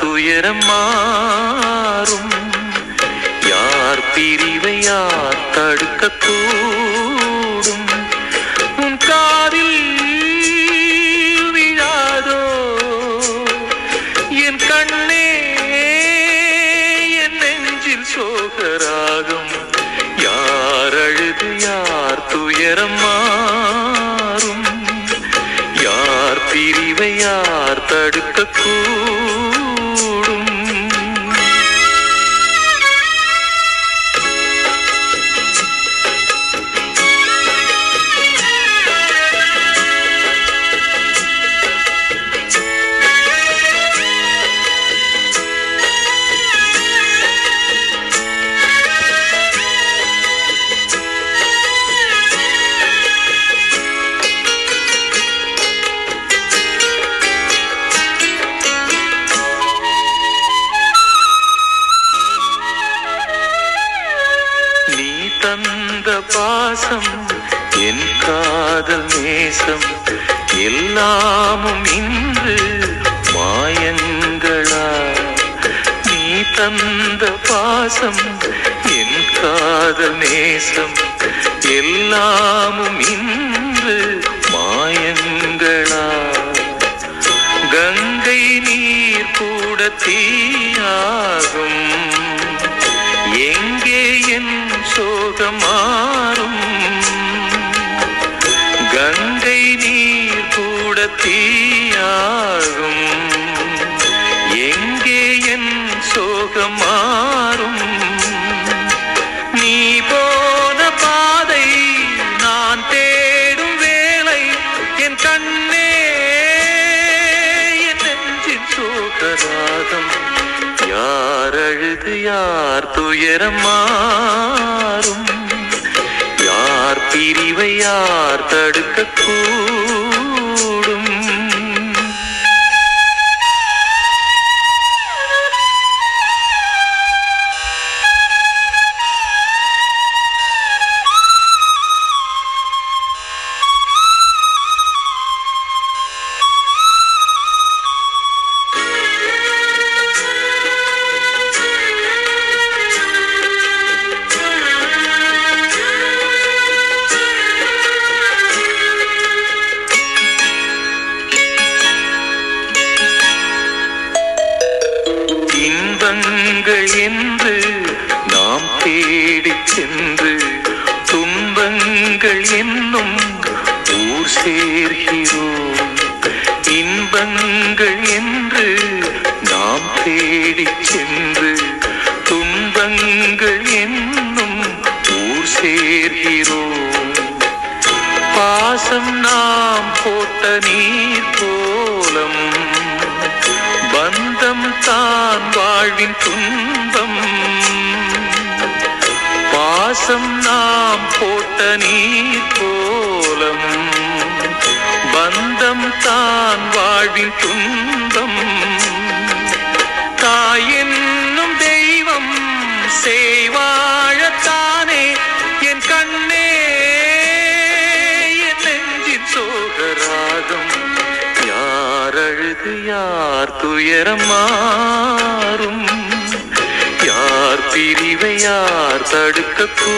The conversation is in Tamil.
துயரம் மாறும் யார் பிரிவை யார் தடுக்கக்கூடும்? உன் காதில் விழாதோ? என் கண்ணே என் நெஞ்சில் சோகராகும். யார் அழுது யார் துயரம் மாறும்? யார் பிரிவை யார் தடுக்க தந்த பாசம் என் காதல் நேசம் எல்லாமும் இன்று மாயங்களா? நீ தந்த பாசம் என் காதல் நேசம் எல்லாமும் இன்று மாயங்களா? கங்கை நீர் கூட தீயாகும். சோகம் மாறும் கங்கை நீர் கூட தீயாகும் எங்கே என் சோகம் மாறும் நீ போன பாதை நான் தேடும் வேலை என் கண்ணே என் நெஞ்சின் சோகராகம். யார் அழுது யார் துயரம் மாறும் யார் பிரிவை யார் தடுக்கக்கூ இன்பங்கள் என்று நாம் தேடி சென்று துன்பங்கள் என்னும் ஊர் சேர்கிறோம். இன்பங்கள் என்று நாம் தேடி சென்று துன்பங்கள் என்னும் ஊர் சேர்கிறோம். பாசம் நாம் போட்ட நீர் போலம் பந்தம் தான் வாழ்வின் துன்பம். பாசம் நாம் போட்ட நீர் போலம் பந்தம் தான் வாழ்வின் துன்பம். யார் யார் துயரம் மாறும் யார் பிரிவை யார் தடுக்கக்கூ